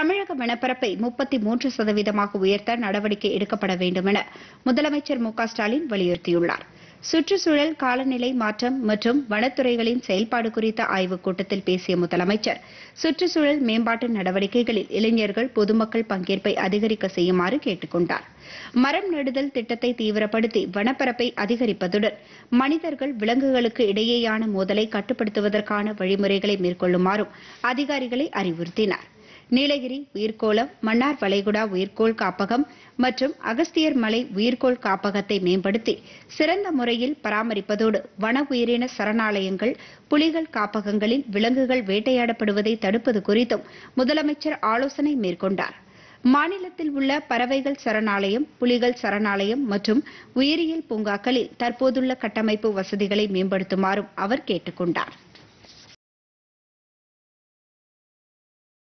தமிழக வனப்பரப்பை முப்பத்தி மூன்று சதவீதமாக உயர்த்த நடவடிக்கை எடுக்கப்பட வேண்டும் என முதலமைச்சர் மு ஸ்டாலின் வலியுறுத்தியுள்ளார். சுற்றுச்சூழல் காலநிலை மாற்றம் மற்றும் வனத்துறைகளின் செயல்பாடு குறித்த ஆய்வுக் கூட்டத்தில் பேசிய முதலமைச்சர் சுற்றுச்சூழல் மேம்பாட்டு நடவடிக்கைகளில் இளைஞர்கள் பொதுமக்கள் பங்கேற்பை அதிகரிக்க செய்யுமாறு கேட்டுக் கொண்டார் மரம் நடுதல் திட்டத்தை தீவிரப்படுத்தி வனப்பரப்பை அதிகரிப்பதுடன் மனிதர்கள் விலங்குகளுக்கு இடையேயான மோதலை கட்டுப்படுத்துவதற்கான வழிமுறைகளை மேற்கொள்ளுமாறும் அதிகாரிகளை அறிவுறுத்தினார். நீலகிரி உயிர்கோளம் மன்னார் வளைகுடா உயிர்கோள் காப்பகம் மற்றும் அகஸ்தியர் மலை உயிர்கோள் காப்பகத்தை மேம்படுத்தி சிறந்த முறையில் பராமரிப்பதோடு வன உயிரின சரணாலயங்கள் புலிகள் காப்பகங்களில் விலங்குகள் வேட்டையாடப்படுவதை தடுப்பது குறித்தும் முதலமைச்சர் ஆலோசனை மேற்கொண்டார். மாநிலத்தில் உள்ள பறவைகள் சரணாலயம் புலிகள் சரணாலயம் மற்றும் உயிரியல் பூங்காக்களில் தற்போதுள்ள கட்டமைப்பு வசதிகளை மேம்படுத்துமாறும் அவர் கேட்டுக்கொண்டார்.